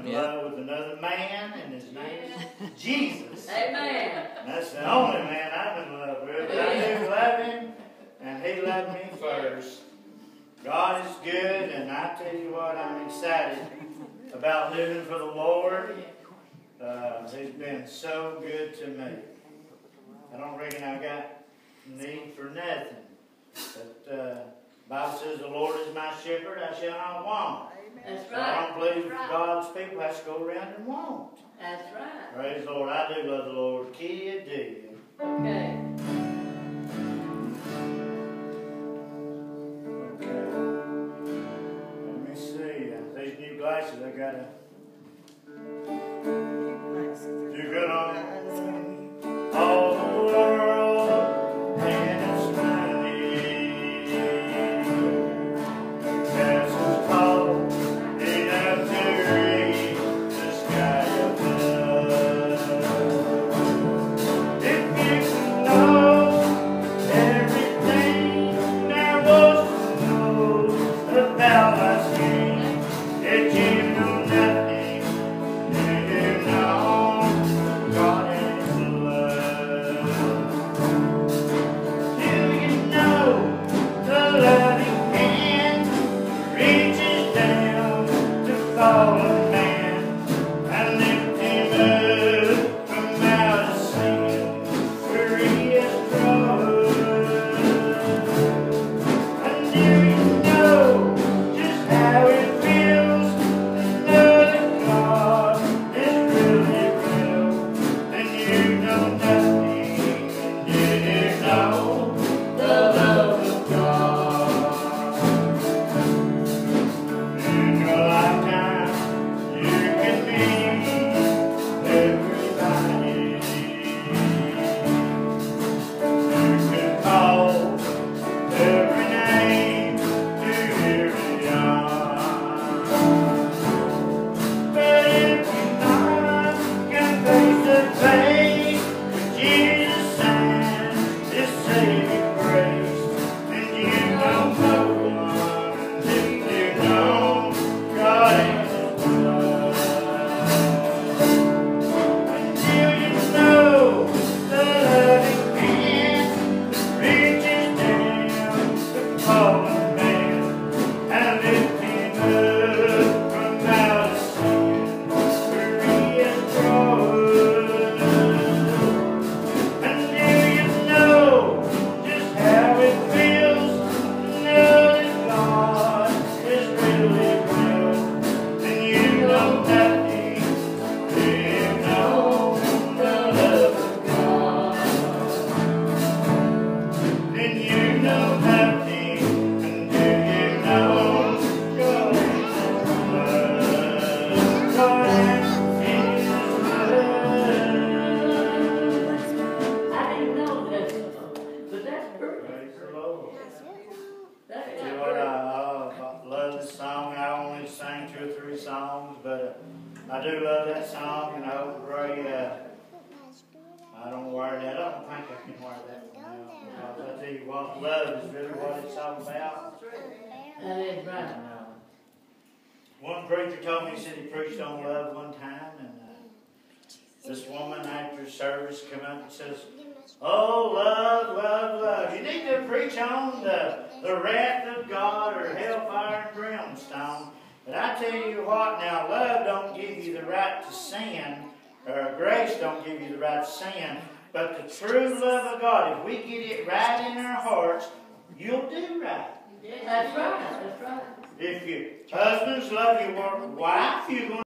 in Yeah. love with another man, and his name is Jesus. Amen. That's the only man I'm in love with. But I do love him, and he loved me first. God is good, and I tell you what, I'm excited about living for the Lord. Uh, he's been so good to me. I don't reckon I've got need for nothing. But uh, Bible says the Lord is my shepherd, I shall not want. That's right. I don't believe God's people has to go around and want. That's right. Praise the Lord. I do love the Lord. Kid, do you? Okay. Okay. Let me see. These new glasses, I gotta. You're to I only sang two or three songs, but uh, I do love that song, and I hope Ray, uh, I don't wear that. I don't think I can wear that one now. Because I tell you what, love is really what it's all about. That is right. And, uh, one preacher told me, he said he preached on love one time, and uh, this woman after service come up and says, Oh, love, love, love. You need to preach on the, the wrath of God or hellfire and brimstone. But I tell you what, now, love don't give you the right to sin, or grace don't give you the right to sin. But the true love of God, if we get it right in our hearts, you'll do right. That's right. That's right. If your husbands love your wife, you're going